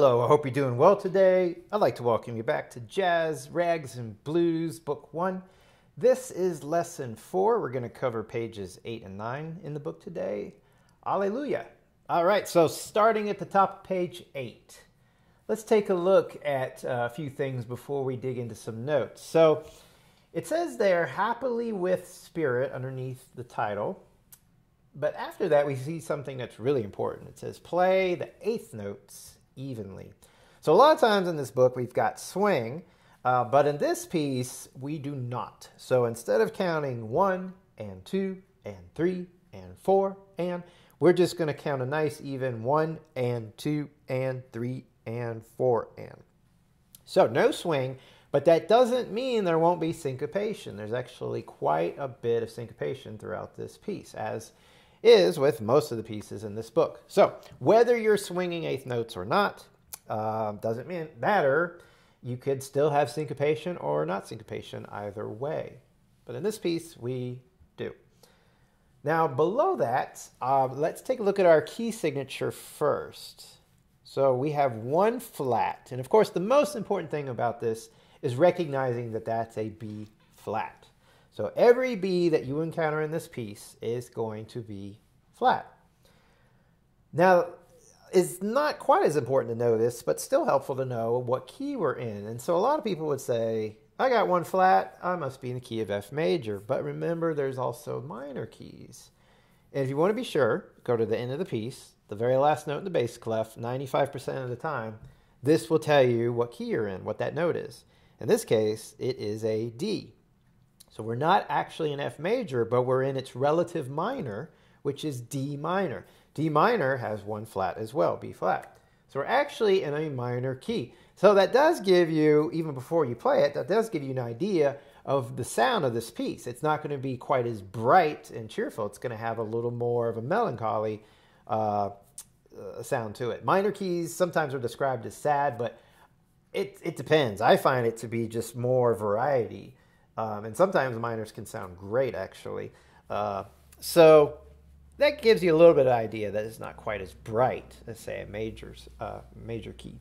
Hello, I hope you're doing well today. I'd like to welcome you back to Jazz, Rags, and Blues, Book 1. This is Lesson 4. We're going to cover pages 8 and 9 in the book today. Hallelujah. All right, so starting at the top of page 8, let's take a look at uh, a few things before we dig into some notes. So it says there, happily with spirit underneath the title. But after that, we see something that's really important. It says, play the eighth notes evenly. So a lot of times in this book, we've got swing, uh, but in this piece, we do not. So instead of counting one and two and three and four and, we're just going to count a nice even one and two and three and four and. So no swing, but that doesn't mean there won't be syncopation. There's actually quite a bit of syncopation throughout this piece, as is with most of the pieces in this book. So whether you're swinging eighth notes or not, uh, doesn't mean, matter. You could still have syncopation or not syncopation either way. But in this piece, we do. Now below that, uh, let's take a look at our key signature first. So we have one flat. And of course, the most important thing about this is recognizing that that's a B flat. So every B that you encounter in this piece is going to be flat. Now, it's not quite as important to know this, but still helpful to know what key we're in. And so a lot of people would say, I got one flat, I must be in the key of F major. But remember, there's also minor keys. And if you want to be sure, go to the end of the piece, the very last note in the bass clef, 95% of the time, this will tell you what key you're in, what that note is. In this case, it is a D. So we're not actually in F major, but we're in its relative minor, which is D minor. D minor has one flat as well, B flat. So we're actually in a minor key. So that does give you, even before you play it, that does give you an idea of the sound of this piece. It's not going to be quite as bright and cheerful. It's going to have a little more of a melancholy uh, uh, sound to it. Minor keys sometimes are described as sad, but it, it depends. I find it to be just more variety. Um, and sometimes minors can sound great, actually. Uh, so that gives you a little bit of idea that it's not quite as bright as, say, a major's, uh, major key.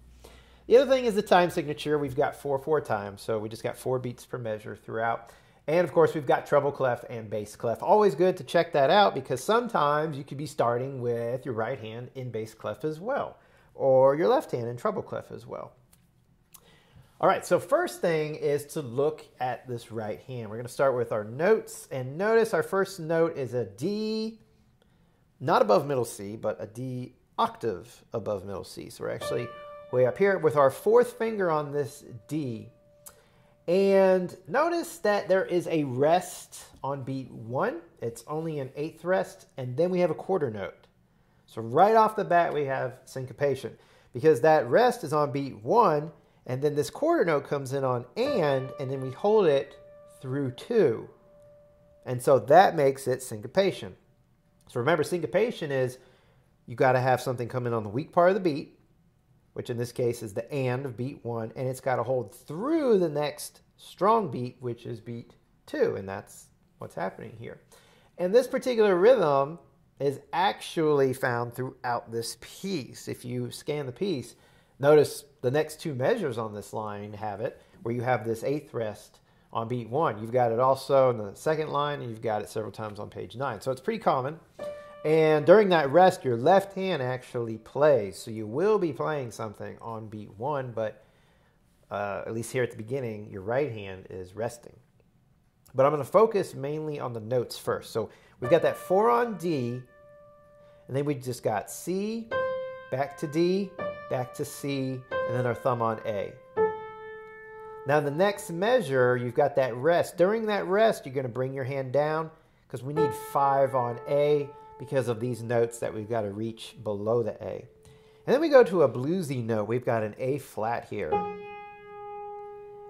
The other thing is the time signature. We've got 4-4 times, so we just got four beats per measure throughout. And of course, we've got treble clef and bass clef. Always good to check that out because sometimes you could be starting with your right hand in bass clef as well, or your left hand in treble clef as well. All right, so first thing is to look at this right hand. We're going to start with our notes, and notice our first note is a D, not above middle C, but a D octave above middle C. So we're actually way up here with our fourth finger on this D. And notice that there is a rest on beat one. It's only an eighth rest, and then we have a quarter note. So right off the bat, we have syncopation because that rest is on beat one, and then this quarter note comes in on and, and then we hold it through two. And so that makes it syncopation. So remember, syncopation is you got to have something come in on the weak part of the beat, which in this case is the and of beat one, and it's got to hold through the next strong beat, which is beat two. And that's what's happening here. And this particular rhythm is actually found throughout this piece. If you scan the piece, Notice the next two measures on this line have it, where you have this eighth rest on beat one. You've got it also in the second line, and you've got it several times on page nine. So it's pretty common. And during that rest, your left hand actually plays. So you will be playing something on beat one, but uh, at least here at the beginning, your right hand is resting. But I'm going to focus mainly on the notes first. So we've got that four on D, and then we just got C, back to D, back to C, and then our thumb on A. Now the next measure, you've got that rest. During that rest, you're going to bring your hand down because we need five on A because of these notes that we've got to reach below the A. And then we go to a bluesy note. We've got an A flat here.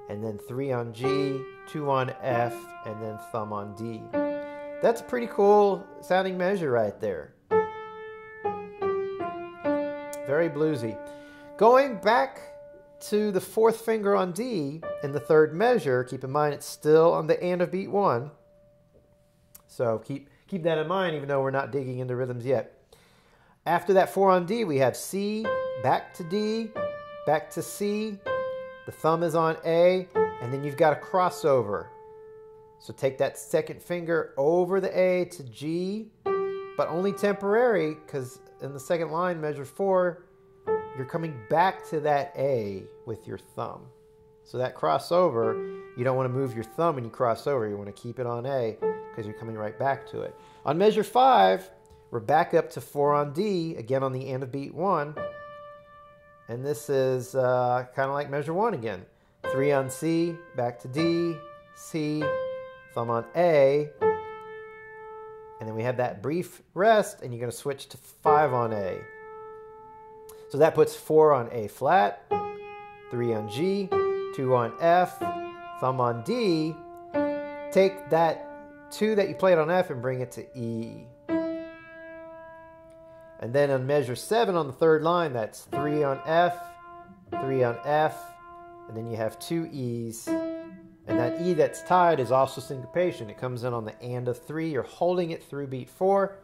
And then three on G, two on F, and then thumb on D. That's a pretty cool sounding measure right there. Very bluesy. Going back to the fourth finger on D in the third measure, keep in mind it's still on the and of beat one. So keep, keep that in mind even though we're not digging into rhythms yet. After that four on D, we have C, back to D, back to C, the thumb is on A, and then you've got a crossover. So take that second finger over the A to G, but only temporary because in the second line, measure four, you're coming back to that A with your thumb. So that crossover, you don't want to move your thumb when you cross over. You want to keep it on A because you're coming right back to it. On measure five, we're back up to four on D, again on the end of beat one. And this is uh, kind of like measure one again. Three on C, back to D, C, thumb on A. And then we have that brief rest, and you're going to switch to five on A. So that puts four on A flat, three on G, two on F, thumb on D. Take that two that you played on F and bring it to E. And then on measure seven on the third line, that's three on F, three on F, and then you have two E's. And that E that's tied is also syncopation. It comes in on the and of three. You're holding it through beat four.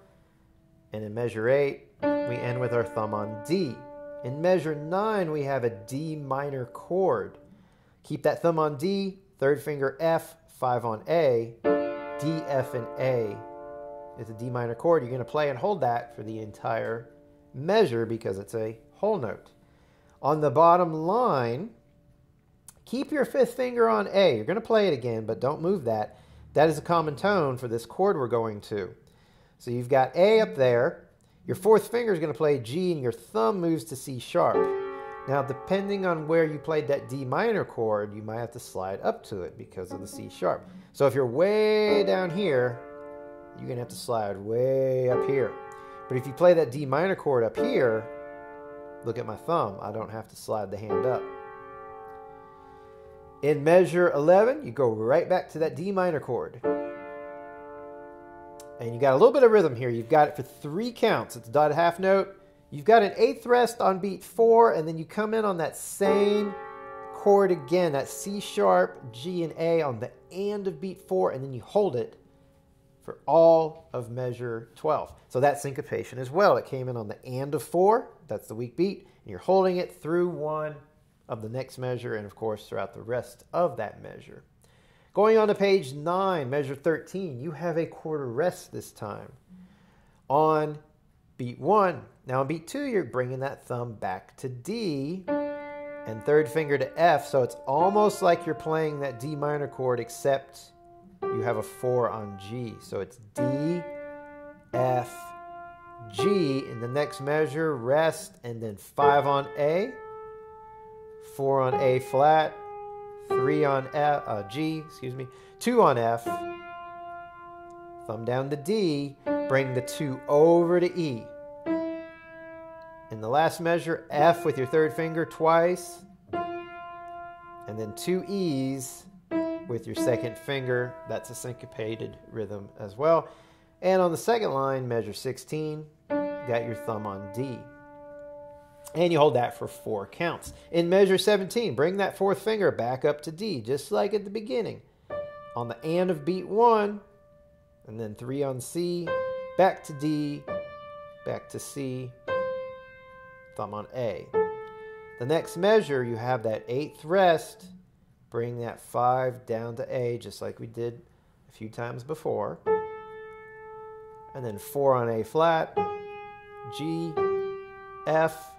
And in measure eight, we end with our thumb on D. In measure nine, we have a D minor chord. Keep that thumb on D, third finger F, five on A, D, F, and A It's a D minor chord, you're going to play and hold that for the entire measure because it's a whole note. On the bottom line, keep your fifth finger on A. You're going to play it again, but don't move that. That is a common tone for this chord we're going to. So you've got A up there. Your fourth finger is going to play G, and your thumb moves to C sharp. Now, depending on where you played that D minor chord, you might have to slide up to it because of the C sharp. So if you're way down here, you're going to have to slide way up here. But if you play that D minor chord up here, look at my thumb. I don't have to slide the hand up. In measure 11, you go right back to that D minor chord. And you got a little bit of rhythm here. You've got it for three counts. It's a dotted half note. You've got an eighth rest on beat four, and then you come in on that same chord again, that C sharp, G, and A on the and of beat four, and then you hold it for all of measure 12. So that syncopation as well. It came in on the and of four, that's the weak beat, and you're holding it through one of the next measure and of course throughout the rest of that measure. Going on to page 9, measure 13, you have a quarter rest this time on beat 1. Now on beat 2, you're bringing that thumb back to D and third finger to F, so it's almost like you're playing that D minor chord except you have a 4 on G. So it's D, F, G. In the next measure, rest, and then 5 on A, 4 on A flat, 3 on F, uh, G, excuse me, 2 on F, thumb down to D, bring the 2 over to E. In the last measure, F with your third finger twice, and then two E's with your second finger. That's a syncopated rhythm as well. And on the second line, measure 16, got your thumb on D. And you hold that for four counts. In measure 17, bring that fourth finger back up to D, just like at the beginning. On the and of beat one, and then three on C, back to D, back to C, thumb on A. The next measure, you have that eighth rest Bring that 5 down to A just like we did a few times before. And then 4 on A flat, G, F,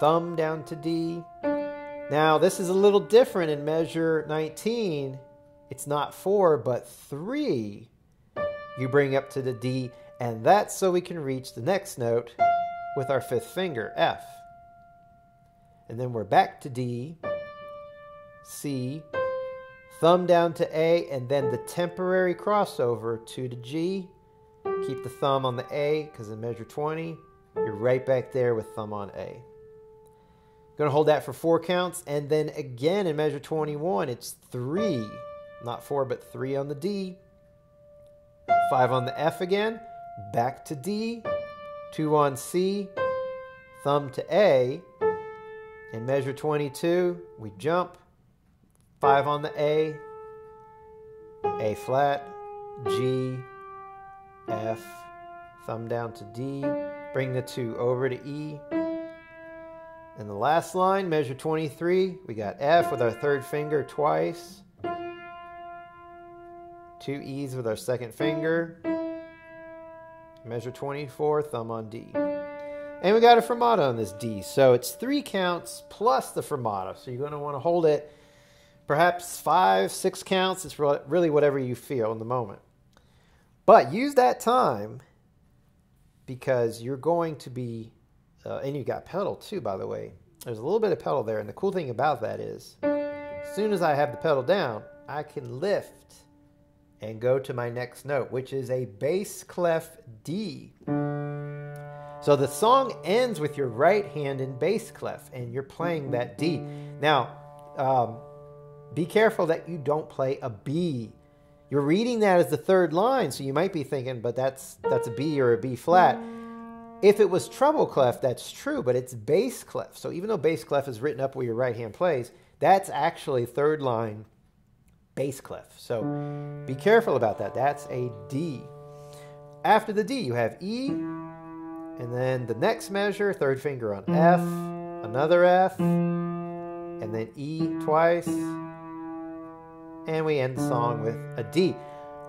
thumb down to D. Now, this is a little different in measure 19. It's not 4, but 3 you bring up to the D, and that's so we can reach the next note with our fifth finger, F. And then we're back to D, C, thumb down to A, and then the temporary crossover to the G. Keep the thumb on the A because in measure 20, you're right back there with thumb on A. Going to hold that for four counts, and then again in measure 21, it's three, not four, but three on the D, five on the F again, back to D, two on C, thumb to A. In measure 22, we jump, Five on the A, A flat, G, F, thumb down to D, bring the two over to E. In the last line, measure 23, we got F with our third finger twice. Two E's with our second finger. Measure 24, thumb on D. And we got a fermata on this D. So it's three counts plus the fermata. So you're going to want to hold it perhaps five, six counts. It's really whatever you feel in the moment. But use that time because you're going to be, uh, and you got pedal too, by the way. There's a little bit of pedal there. And the cool thing about that is, as soon as I have the pedal down, I can lift and go to my next note, which is a bass clef D. So the song ends with your right hand in bass clef, and you're playing that D. Now, um, be careful that you don't play a B. You're reading that as the third line, so you might be thinking, but that's that's a B or a B flat. If it was treble clef, that's true, but it's bass clef. So even though bass clef is written up where your right hand plays, that's actually third line bass clef. So be careful about that. That's a D. After the D, you have E, and then the next measure, third finger on F, another F, and then E twice. And we end the song with a D.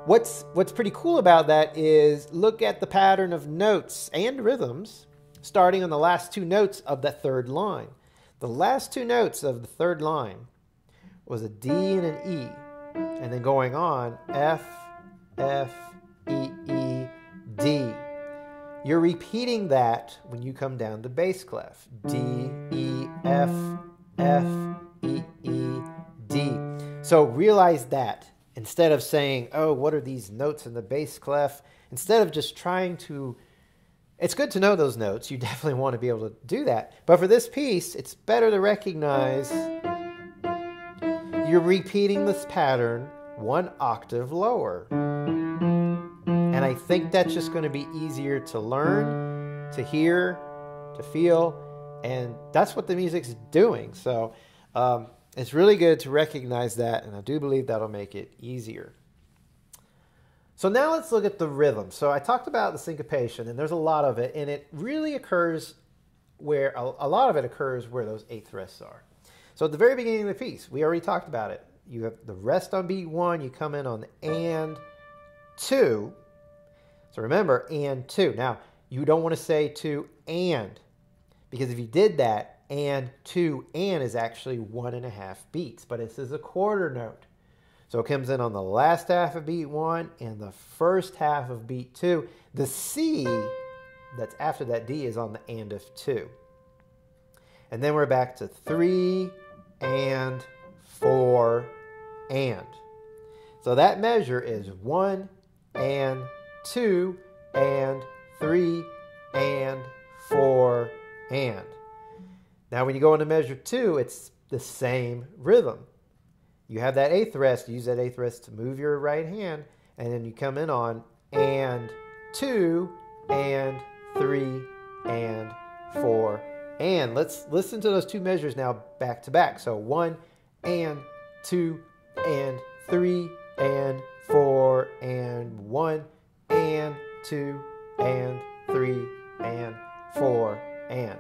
What's what's pretty cool about that is look at the pattern of notes and rhythms starting on the last two notes of that third line. The last two notes of the third line was a D and an E. And then going on F, F, E, E, D. You're repeating that when you come down to bass clef. D, E, F, F, E, E, D. So realize that instead of saying, oh, what are these notes in the bass clef? Instead of just trying to, it's good to know those notes. You definitely want to be able to do that. But for this piece, it's better to recognize you're repeating this pattern one octave lower. And I think that's just going to be easier to learn, to hear, to feel, and that's what the music's doing. So um, it's really good to recognize that, and I do believe that'll make it easier. So now let's look at the rhythm. So I talked about the syncopation, and there's a lot of it, and it really occurs where a, a lot of it occurs where those eighth rests are. So at the very beginning of the piece, we already talked about it. You have the rest on beat one, you come in on and two, so remember, and two. Now, you don't want to say two and, because if you did that, and two and is actually one and a half beats, but this is a quarter note. So it comes in on the last half of beat one and the first half of beat two. The C that's after that D is on the and of two. And then we're back to three and four and. So that measure is one and two and three and four and. Now, when you go into measure two, it's the same rhythm. You have that eighth rest, use that eighth rest to move your right hand, and then you come in on and two and three and four and. Let's listen to those two measures now back to back. So one and two and three and four and one and two and three and four and.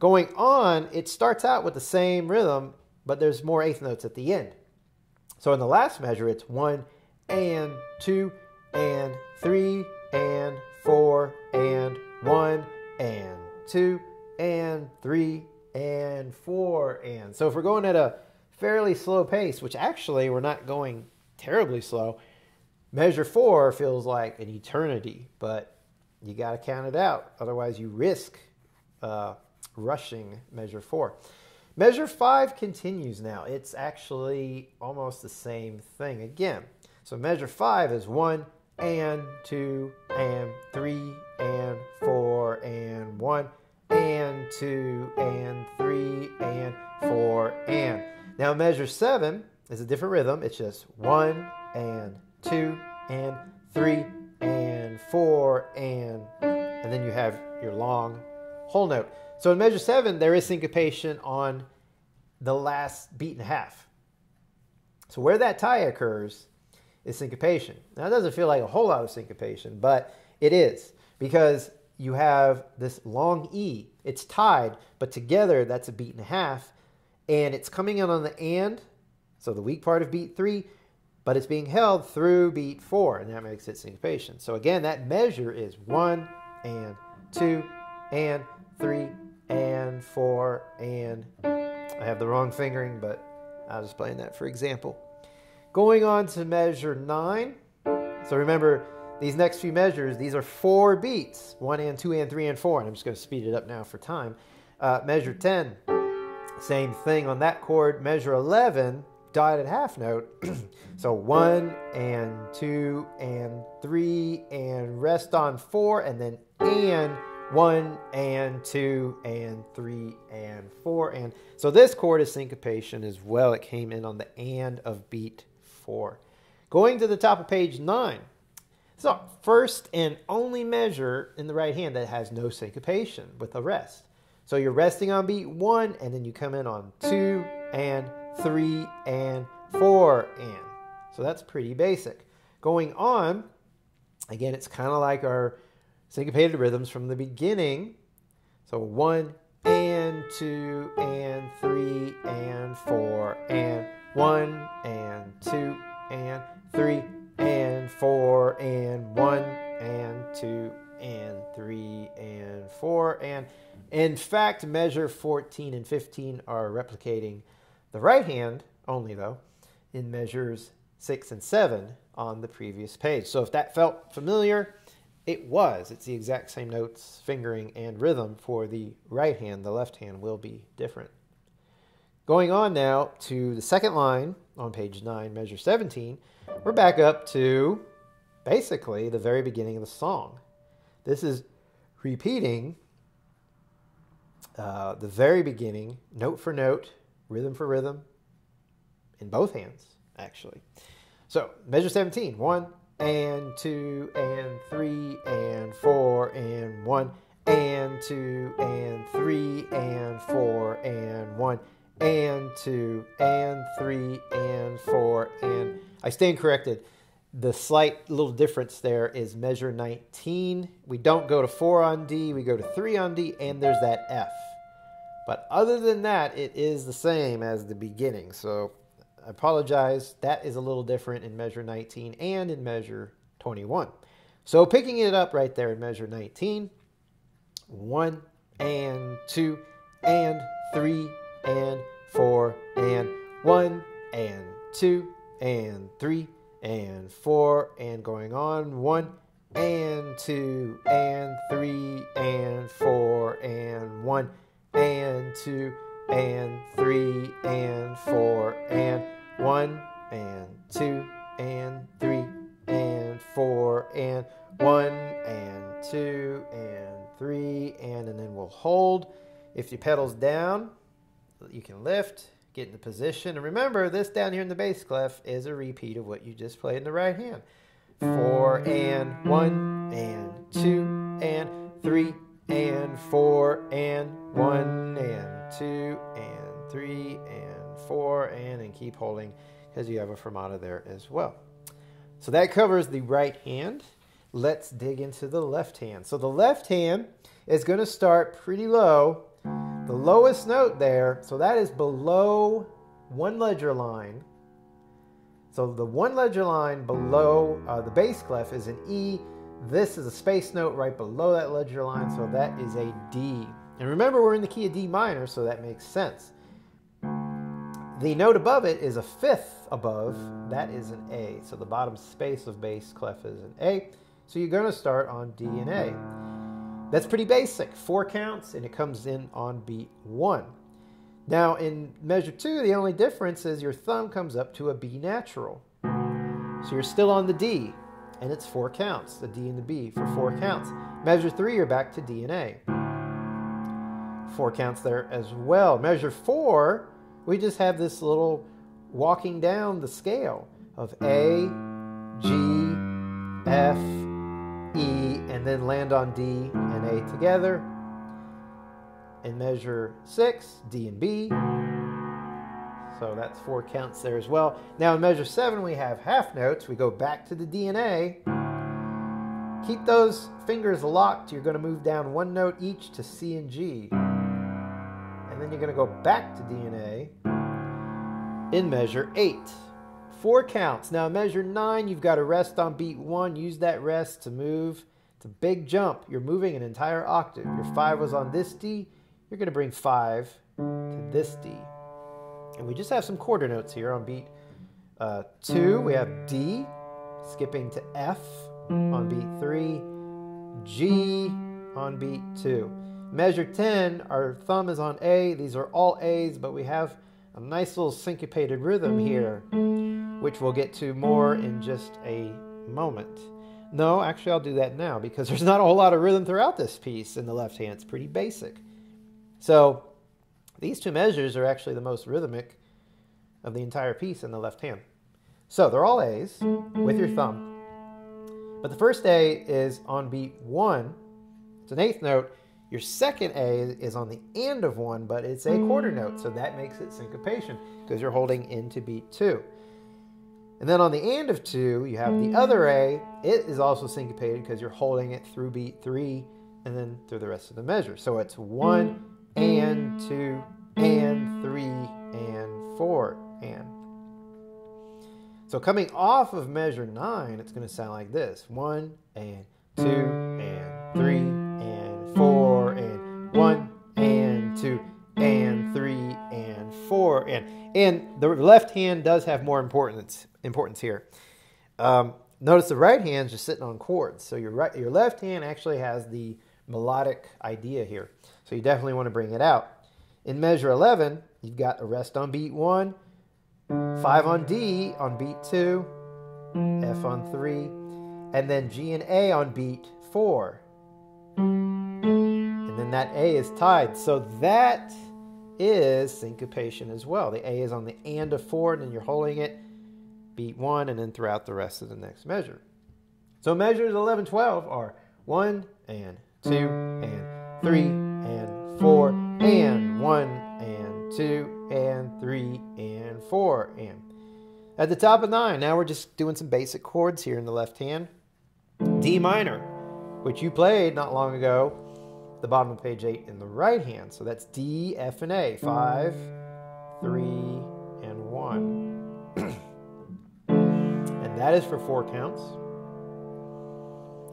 Going on, it starts out with the same rhythm, but there's more eighth notes at the end. So in the last measure, it's one and two and three and four and one and two and three and four and. So if we're going at a fairly slow pace, which actually we're not going terribly slow, measure four feels like an eternity, but you got to count it out. Otherwise, you risk uh, rushing measure four. Measure five continues now. It's actually almost the same thing again. So measure five is one and two and three and four and one and two and three and four and. Now measure seven is a different rhythm. It's just one and two and three and four and and then you have your long whole note. So in measure seven, there is syncopation on the last beat and a half. So where that tie occurs is syncopation. Now it doesn't feel like a whole lot of syncopation, but it is because you have this long E. It's tied, but together that's a beat and a half. And it's coming in on the and, so the weak part of beat three, but it's being held through beat four, and that makes it syncopation. So again, that measure is one and two and three and four and I have the wrong fingering, but I was playing that for example. Going on to measure nine. So remember, these next few measures, these are four beats one and two and three and four. And I'm just going to speed it up now for time. Uh, measure 10, same thing on that chord. Measure 11, dotted half note. so one and two and three and rest on four and then and one and two and three and four and so this chord is syncopation as well. It came in on the and of beat four. Going to the top of page nine. So first and only measure in the right hand that has no syncopation with a rest. So you're resting on beat one and then you come in on two and three and four and. So that's pretty basic. Going on, again, it's kind of like our syncopated rhythms from the beginning. So one and two and three and four and one and two and three and four and one and two and three and four and in fact measure 14 and 15 are replicating the right hand only though in measures 6 and 7 on the previous page so if that felt familiar it was. It's the exact same notes, fingering, and rhythm for the right hand. The left hand will be different. Going on now to the second line on page 9, measure 17, we're back up to basically the very beginning of the song. This is repeating uh, the very beginning, note for note, rhythm for rhythm, in both hands, actually. So, measure 17, one, and two and three and four and one and two and three and four and one and two and three and four and I stand corrected. The slight little difference there is measure 19. We don't go to 4 on D, we go to 3 on D, and there's that F. But other than that, it is the same as the beginning. So I apologize. That is a little different in measure 19 and in measure 21. So picking it up right there in measure 19, 1 and 2 and 3 and 4 and 1 and 2 and 3 and 4 and going on 1 and 2 and 3 and 4 and 1 and 2 and 3 and 4 and 1 and 2 and 3 and 4 and 1 and 2 and 3 and, and then we'll hold. If your pedal's down, you can lift, get into position. And remember, this down here in the bass clef is a repeat of what you just played in the right hand. 4 and 1 and 2 and 3 and 4 and 1 and 2 and 3 and 4 and and keep holding because you have a fermata there as well. So that covers the right hand. Let's dig into the left hand. So the left hand is going to start pretty low. The lowest note there, so that is below one ledger line. So the one ledger line below uh, the bass clef is an E. This is a space note right below that ledger line, so that is a D. And remember, we're in the key of D minor, so that makes sense. The note above it is a fifth above. That is an A. So the bottom space of bass clef is an A. So you're going to start on D and A. That's pretty basic. Four counts, and it comes in on beat one. Now, in measure two, the only difference is your thumb comes up to a B natural. So you're still on the D, and it's four counts, the D and the B for four counts. Measure three, you're back to D and A. Four counts there as well. Measure four, we just have this little walking down the scale of A, G, F, E, and then land on D and A together. And measure six, D and B. So that's four counts there as well. Now in measure seven, we have half notes. We go back to the D and A. keep those fingers locked. You're going to move down one note each to C and G. And then you're going to go back to D and A in measure 8. Four counts. Now, in measure 9, you've got to rest on beat 1. Use that rest to move. It's a big jump. You're moving an entire octave. Your 5 was on this D. You're going to bring 5 to this D. And we just have some quarter notes here on beat uh, 2. We have D, skipping to F on beat 3, G on beat 2. Measure 10, our thumb is on A. These are all A's, but we have a nice little syncopated rhythm here, which we'll get to more in just a moment. No, actually, I'll do that now because there's not a whole lot of rhythm throughout this piece in the left hand. It's pretty basic. So these two measures are actually the most rhythmic of the entire piece in the left hand. So they're all A's with your thumb. But the first A is on beat one. It's an eighth note. Your second A is on the end of one, but it's a quarter note, so that makes it syncopation because you're holding into beat two. And then on the end of two, you have the other A. It is also syncopated because you're holding it through beat three and then through the rest of the measure. So it's one and two and three and four and. So coming off of measure nine, it's going to sound like this one and two and three and four and one and two and three and four and and the left hand does have more importance importance here. Um, notice the right hand's just sitting on chords, so your right your left hand actually has the melodic idea here. So you definitely want to bring it out. In measure 11, you've got a rest on beat 1, 5 on D on beat 2, F on 3, and then G and A on beat 4. And then that A is tied. So that is syncopation as well. The A is on the and of 4, and then you're holding it, beat 1, and then throughout the rest of the next measure. So measures 11, 12 are 1 and 2 and 3 and 4 and 1 and 2 and 3 and 4 and. At the top of 9, now we're just doing some basic chords here in the left hand. D minor, which you played not long ago, the bottom of page 8 in the right hand. So that's D, F, and A. 5, 3, and 1. and that is for four counts.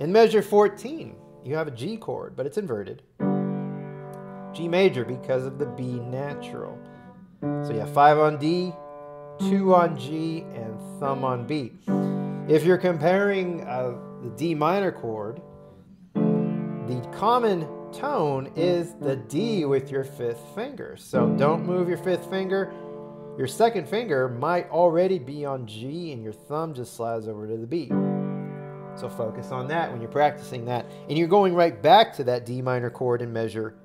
In measure 14, you have a G chord, but it's inverted. G major because of the B natural. So you have 5 on D, 2 on G, and thumb on B. If you're comparing uh, the D minor chord, the common tone is the D with your fifth finger. So don't move your fifth finger. Your second finger might already be on G and your thumb just slides over to the B. So focus on that when you're practicing that. And you're going right back to that D minor chord in measure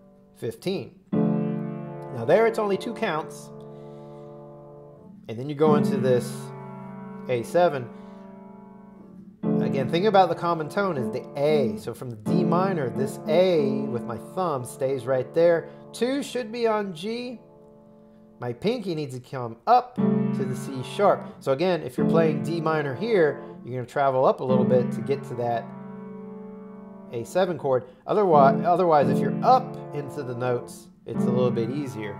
15. Now there it's only two counts. And then you go into this A7. Again, think about the common tone is the A. So from the D minor, this A with my thumb stays right there. Two should be on G. My pinky needs to come up to the C sharp. So again, if you're playing D minor here, you're going to travel up a little bit to get to that A7 chord. Otherwise, otherwise, if you're up into the notes, it's a little bit easier.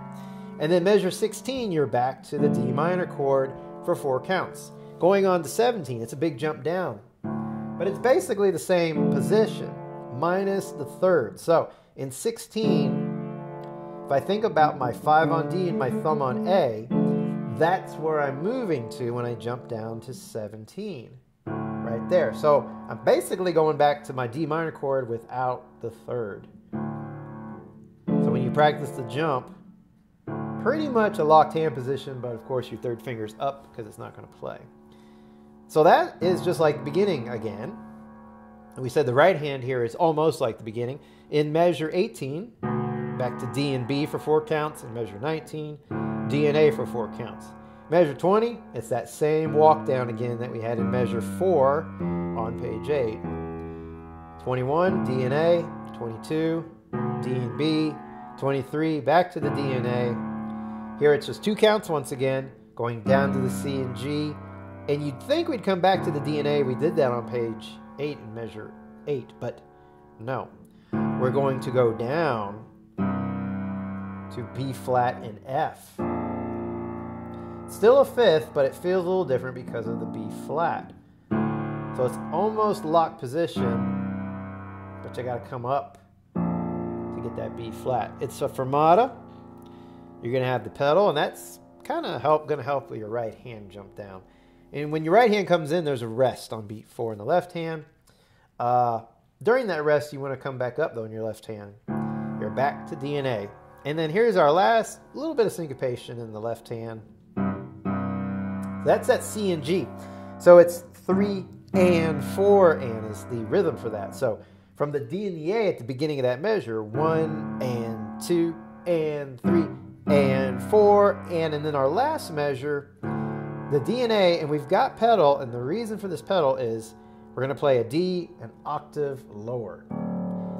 And then measure 16, you're back to the D minor chord for four counts. Going on to 17, it's a big jump down. But it's basically the same position, minus the third. So in 16, if I think about my 5 on D and my thumb on A, that's where I'm moving to when I jump down to 17 right there. So I'm basically going back to my D minor chord without the third. So when you practice the jump, pretty much a locked hand position, but of course your third finger's up because it's not going to play. So that is just like beginning again. And we said the right hand here is almost like the beginning. In measure 18, back to D and B for four counts. In measure 19, D and A for four counts. Measure 20, it's that same walk down again that we had in measure 4 on page 8. 21, D and A, 22, D and B, 23, back to the D and A. Here it's just two counts once again, going down to the C and G. And you'd think we'd come back to the D and A. We did that on page 8 in measure eight, but no. We're going to go down to B flat and F. Still a fifth, but it feels a little different because of the B flat. So it's almost locked position, but you got to come up to get that B flat. It's a fermata. You're going to have the pedal, and that's kind of help going to help with your right hand jump down. And when your right hand comes in, there's a rest on beat four in the left hand. Uh, during that rest, you want to come back up though in your left hand. You're back to D and A. And then here's our last little bit of syncopation in the left hand. That's at C and G. So it's three and four and is the rhythm for that. So from the D and the A at the beginning of that measure, one and two and three and four, and, and then our last measure, the D and A, and we've got pedal, and the reason for this pedal is we're going to play a D an octave lower.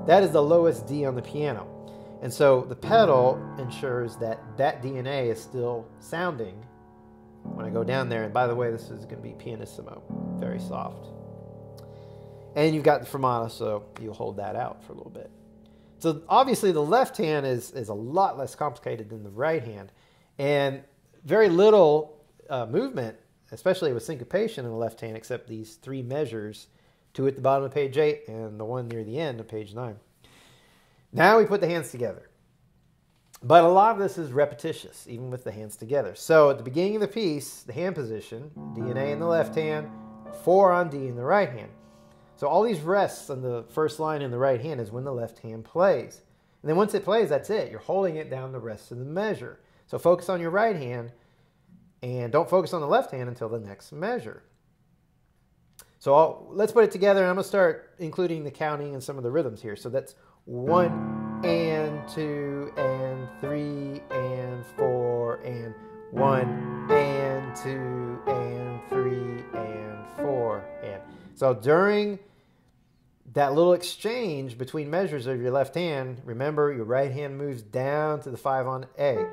That is the lowest D on the piano. And so the pedal ensures that that D and A is still sounding when I go down there. And by the way, this is going to be pianissimo, very soft. And you've got the fermata, so you'll hold that out for a little bit. So obviously the left hand is, is a lot less complicated than the right hand. And very little uh, movement, especially with syncopation in the left hand, except these three measures, two at the bottom of page eight and the one near the end of page nine. Now we put the hands together. But a lot of this is repetitious, even with the hands together. So at the beginning of the piece, the hand position, D and A in the left hand, four on D in the right hand. So all these rests on the first line in the right hand is when the left hand plays. And then once it plays, that's it. You're holding it down the rest of the measure. So focus on your right hand and don't focus on the left hand until the next measure. So I'll, let's put it together and I'm going to start including the counting and some of the rhythms here. So that's one and two and three and four and one and two and three and four and so during that little exchange between measures of your left hand, remember your right hand moves down to the five on A.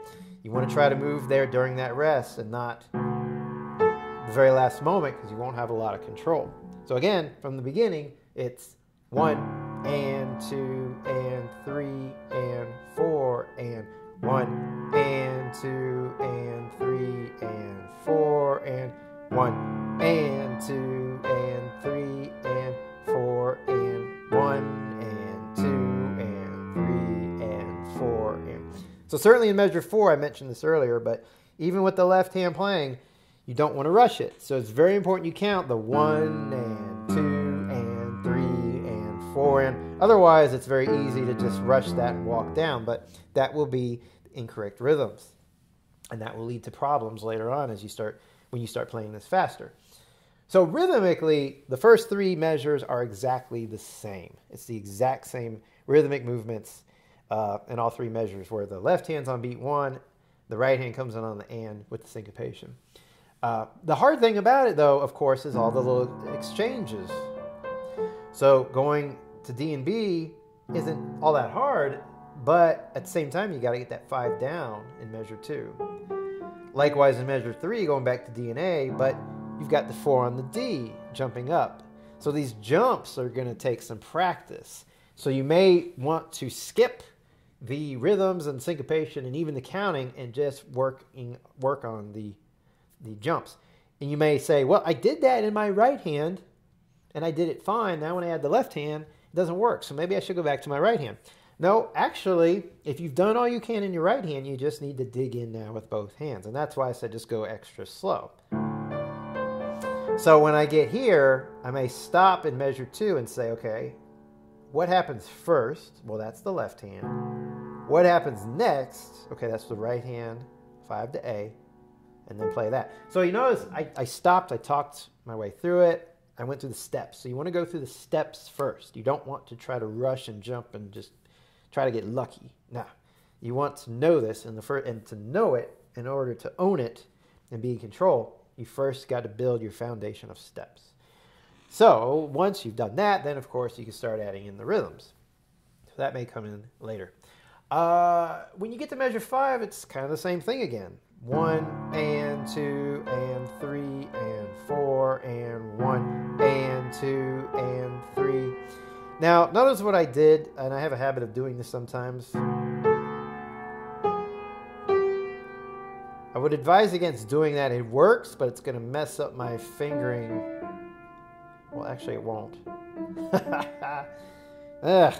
You want to try to move there during that rest and not the very last moment because you won't have a lot of control. So again, from the beginning, it's one and two and three and four and one and two and three and four and one and two and three and four and one and two and three and four and so certainly in measure four I mentioned this earlier but even with the left hand playing you don't want to rush it. So it's very important you count the one and and four and otherwise it's very easy to just rush that and walk down but that will be incorrect rhythms and that will lead to problems later on as you start when you start playing this faster. So rhythmically, the first three measures are exactly the same. It's the exact same rhythmic movements uh, in all three measures, where the left hand's on beat one, the right hand comes in on the and with the syncopation. Uh, the hard thing about it, though, of course, is all the little exchanges. So going to D and B isn't all that hard, but at the same time, you got to get that five down in measure two. Likewise in measure three, going back to D and A, but you've got the four on the D jumping up. So these jumps are going to take some practice. So you may want to skip the rhythms and syncopation and even the counting and just working work on the the jumps. And you may say, "Well, I did that in my right hand and I did it fine. Now when I add the left hand, it doesn't work. So maybe I should go back to my right hand." No, actually, if you've done all you can in your right hand, you just need to dig in now with both hands. And that's why I said just go extra slow. So when I get here, I may stop in measure two and say, okay, what happens first? Well, that's the left hand. What happens next? Okay, that's the right hand, five to A, and then play that. So you notice I, I stopped, I talked my way through it, I went through the steps. So you want to go through the steps first. You don't want to try to rush and jump and just try to get lucky. Now, you want to know this and, the first, and to know it in order to own it and be in control, you first got to build your foundation of steps. So once you've done that, then of course you can start adding in the rhythms. So that may come in later. Uh, when you get to measure five, it's kind of the same thing again. One and two and three and four and one and two and three Now, notice what I did, and I have a habit of doing this sometimes. I would advise against doing that. It works, but it's going to mess up my fingering. Well, actually, it won't. Ugh.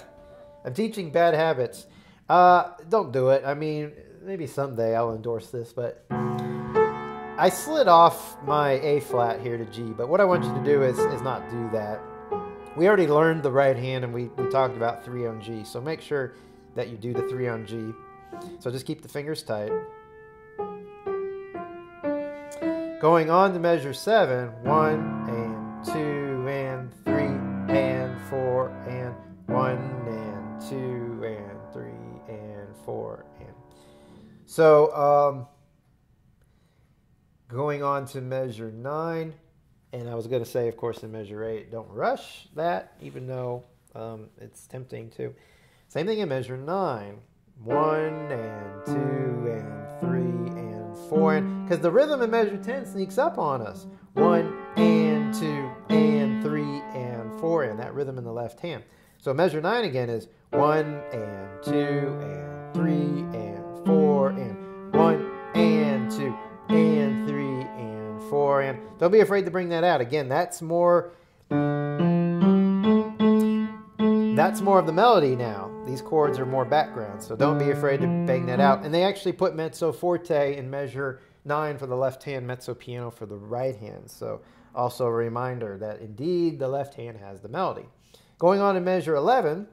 I'm teaching bad habits. Uh, don't do it. I mean, maybe someday I'll endorse this, but I slid off my A flat here to G. But what I want you to do is, is not do that. We already learned the right hand and we, we talked about three on G. So make sure that you do the three on G. So just keep the fingers tight. Going on to measure seven, one and two and three and four and one and two and three and four and. So um, going on to measure nine, and I was going to say, of course, in measure eight, don't rush that, even though um, it's tempting to. Same thing in measure nine, one and two and three and four, and because the rhythm in measure 10 sneaks up on us. One and two and three and four, and that rhythm in the left hand. So measure nine again is one and two and three and four and one and two and four and don't be afraid to bring that out again that's more that's more of the melody now. These chords are more background, so don't be afraid to bang that out. And they actually put mezzo forte in measure 9 for the left hand, mezzo piano for the right hand. So also a reminder that indeed the left hand has the melody. Going on to measure 11,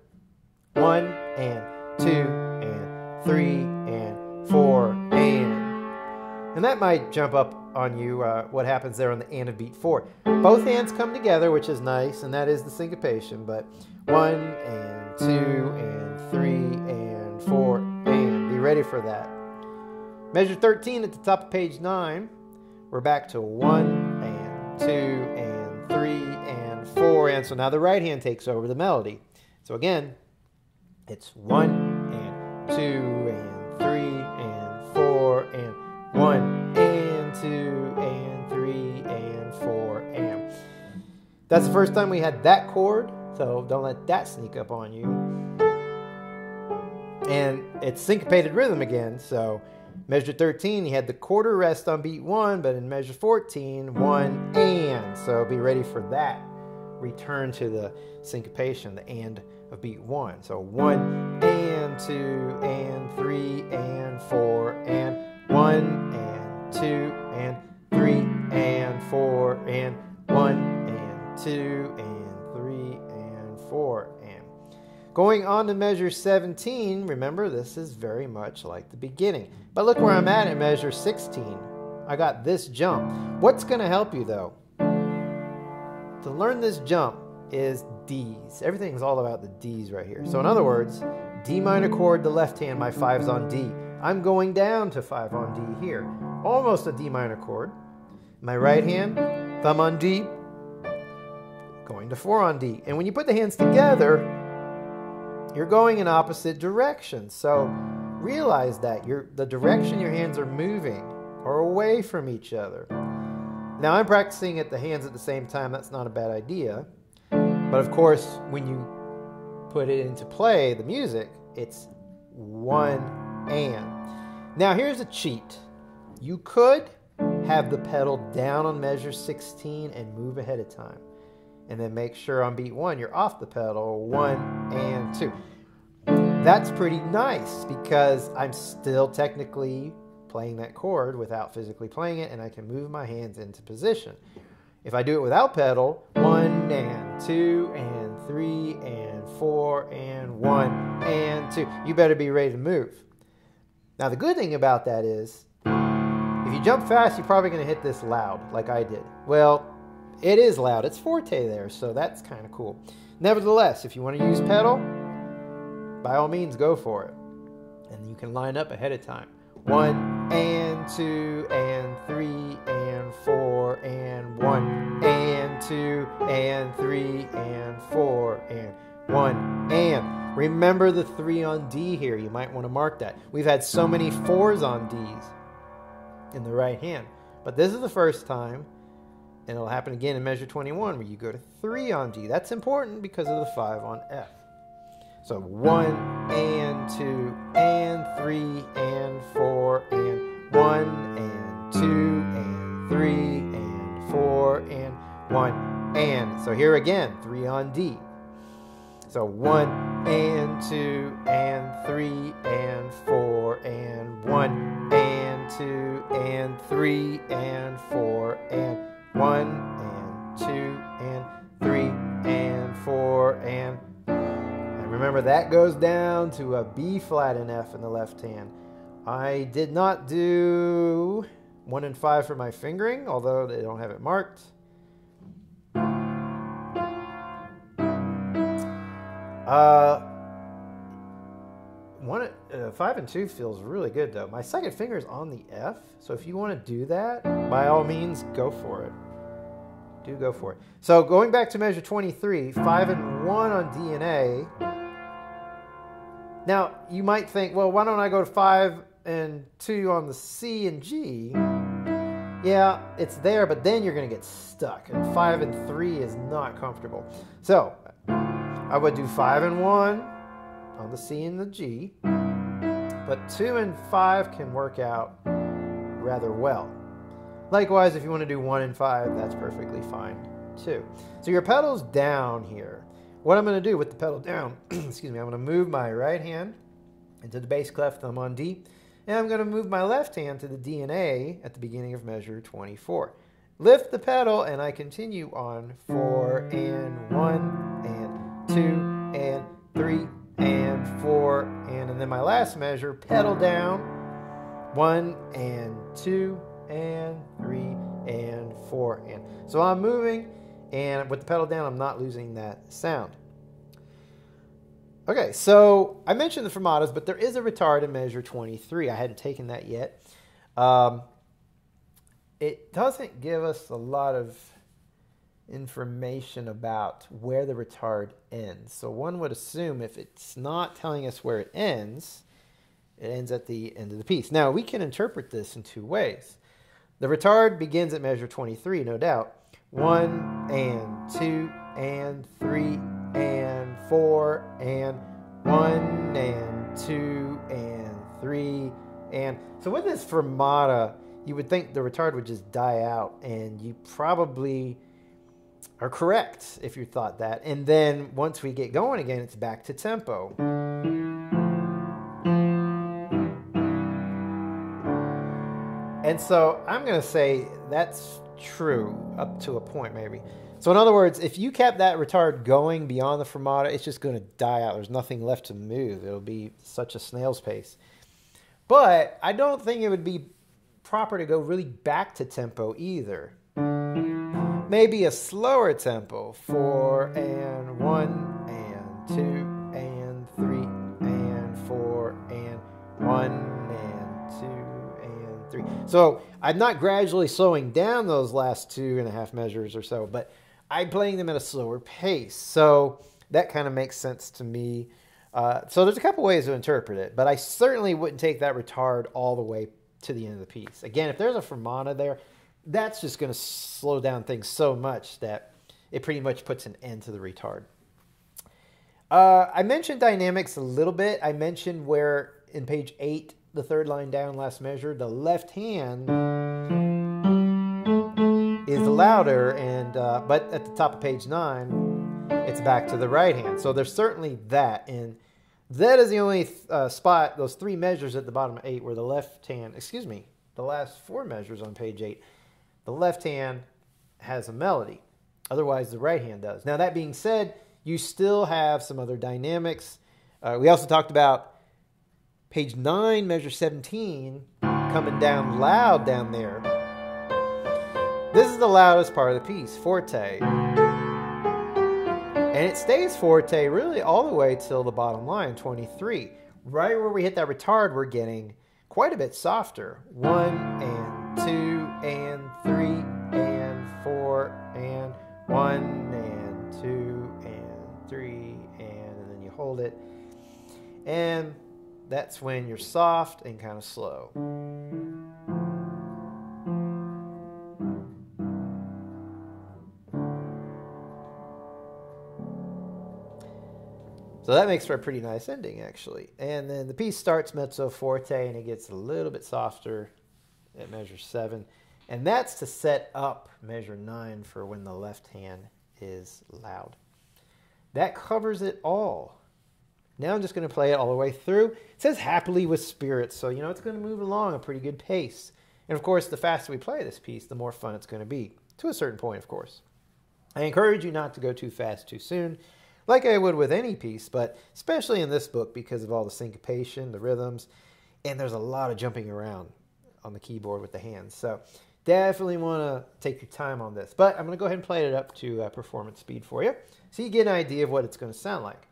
1 and 2 and 3 and 4 and. And that might jump up on you uh, what happens there on the and of beat 4. Both hands come together, which is nice, and that is the syncopation, but one and two and three and four and. Be ready for that. Measure 13 at the top of page 9. We're back to one and two and three and four and. So now the right hand takes over the melody. So again, it's one and two and three and four and one two and three and four and. That's the first time we had that chord. So don't let that sneak up on you. And it's syncopated rhythm again. So measure 13, you had the quarter rest on beat one, but in measure 14, one and. So be ready for that. Return to the syncopation, the and of beat one. So one and two and three and four and one and two and three and four and one and two and three and 4 and. Going on to measure 17, remember this is very much like the beginning. But look where I'm at at measure 16. I got this jump. What's going to help you though? To learn this jump is D's. Everything's all about the D's right here. So in other words, D minor chord, the left hand, my 5's on D. I'm going down to 5 on D here. Almost a D minor chord. My right hand, thumb on D, going to 4 on D. And when you put the hands together, you're going in opposite directions. So realize that you're, the direction your hands are moving are away from each other. Now I'm practicing at the hands at the same time. That's not a bad idea. But of course, when you put it into play, the music, it's one and. Now here's a cheat. You could have the pedal down on measure 16 and move ahead of time and then make sure on beat one you're off the pedal, one and two. That's pretty nice because I'm still technically playing that chord without physically playing it, and I can move my hands into position. If I do it without pedal, one and two and three and four and one and two, you better be ready to move. Now, the good thing about that is, if you jump fast, you're probably going to hit this loud, like I did. Well, it is loud. It's forte there, so that's kind of cool. Nevertheless, if you want to use pedal, by all means, go for it. And you can line up ahead of time. One and two and three and four and one and two and three and four and one and. Remember the three on D here. You might want to mark that. We've had so many fours on Ds in the right hand. But this is the first time And it'll happen again in measure 21 where you go to 3 on D. That's important because of the 5 on F. So 1 and 2 and 3 and 4 and 1 and 2 and 3 and 4 and 1 and. So here again, 3 on D. So 1 and 2 and 3 and 4 and 1 and 2 and 3 and 4 and 1 and 2 and 3 and 4 and and remember that goes down to a B flat and F in the left hand. I did not do 1 and 5 for my fingering, although they don't have it marked. Uh, one, uh, five and two feels really good though. My second finger is on the F, so if you want to do that, by all means, go for it. Do go for it. So going back to measure 23, five and one on D and A. Now you might think, well, why don't I go to five and two on the C and G? Yeah, it's there, but then you're going to get stuck, and five and three is not comfortable. So I would do 5 and 1 on the C and the G, but 2 and 5 can work out rather well. Likewise, if you want to do 1 and 5, that's perfectly fine too. So your pedal's down here. What I'm going to do with the pedal down, excuse me, I'm going to move my right hand into the bass clef thumb on D, and I'm going to move my left hand to the D and A at the beginning of measure 24. Lift the pedal, and I continue on 4 and 1 and two, and three, and four, and, and then my last measure, pedal down, one, and two, and three, and four, and. So I'm moving, and with the pedal down, I'm not losing that sound. Okay, so I mentioned the fermatas, but there is a retard in measure 23. I hadn't taken that yet. Um, it doesn't give us a lot of information about where the retard ends. So one would assume if it's not telling us where it ends, it ends at the end of the piece. Now, we can interpret this in two ways. The retard begins at measure 23, no doubt. One and two and three and four and one and two and three and so with this fermata, you would think the retard would just die out, and you probably are correct if you thought that. And then once we get going again, it's back to tempo. And so I'm going to say that's true up to a point, maybe. So, in other words, if you kept that retard going beyond the fermata, it's just going to die out. There's nothing left to move. It'll be such a snail's pace. But I don't think it would be proper to go really back to tempo either maybe a slower tempo four and one and two and three and four and one and two and three. So I'm not gradually slowing down those last two and a half measures or so, but I'm playing them at a slower pace. So that kind of makes sense to me. Uh, so there's a couple ways to interpret it, but I certainly wouldn't take that retard all the way to the end of the piece. Again, if there's a fermata there, that's just going to slow down things so much that it pretty much puts an end to the retard. Uh, I mentioned dynamics a little bit. I mentioned where in page 8, the third line down, last measure, the left hand is louder, and uh, but at the top of page 9, it's back to the right hand. So there's certainly that. And that is the only uh, spot, those three measures at the bottom of 8, where the left hand, excuse me, the last four measures on page 8 the left hand has a melody. Otherwise, the right hand does. Now, that being said, you still have some other dynamics. Uh, we also talked about page 9, measure 17, coming down loud down there. This is the loudest part of the piece, forte. And it stays forte really all the way till the bottom line, 23. Right where we hit that retard, we're getting quite a bit softer. One and two and three and four and one and two and three and, and then you hold it. And that's when you're soft and kind of slow. So that makes for a pretty nice ending, actually. And then the piece starts mezzo forte and it gets a little bit softer at measure seven. And that's to set up measure nine for when the left hand is loud. That covers it all. Now I'm just going to play it all the way through. It says happily with spirits, so you know it's going to move along a pretty good pace. And of course, the faster we play this piece, the more fun it's going to be, to a certain point, of course. I encourage you not to go too fast too soon, like I would with any piece, but especially in this book because of all the syncopation, the rhythms, and there's a lot of jumping around on the keyboard with the hands. So definitely want to take your time on this. But I'm going to go ahead and play it up to uh, performance speed for you so you get an idea of what it's going to sound like.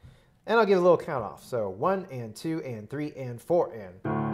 And I'll give a little count off. So one and two and three and four and.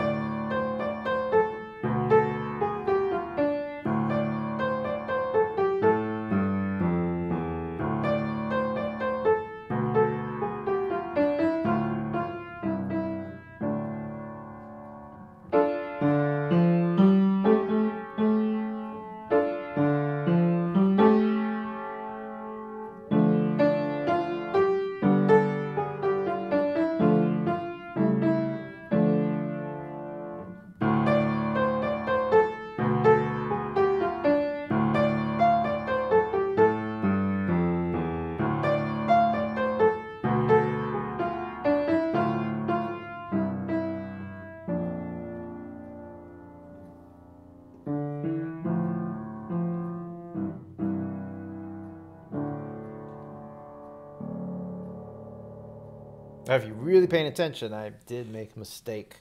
Now, if you're really paying attention, I did make a mistake.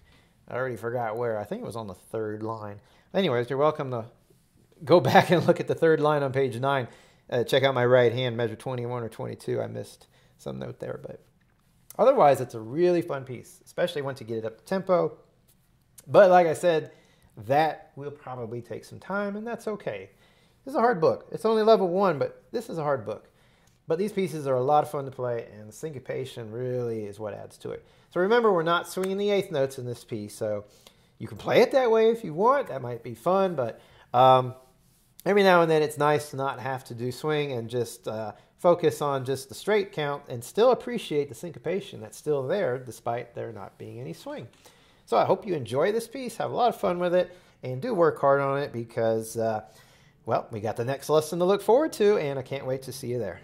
I already forgot where. I think it was on the third line. Anyways, you're welcome to go back and look at the third line on page 9. Uh, check out my right hand, measure 21 or 22. I missed some note there, but otherwise, it's a really fun piece, especially once you get it up to tempo. But like I said, that will probably take some time, and that's okay. This is a hard book. It's only level one, but this is a hard book. But these pieces are a lot of fun to play, and syncopation really is what adds to it. So remember, we're not swinging the eighth notes in this piece, so you can play it that way if you want. That might be fun, but um, every now and then it's nice to not have to do swing and just uh, focus on just the straight count and still appreciate the syncopation that's still there despite there not being any swing. So I hope you enjoy this piece, have a lot of fun with it, and do work hard on it because, uh, well, we got the next lesson to look forward to, and I can't wait to see you there.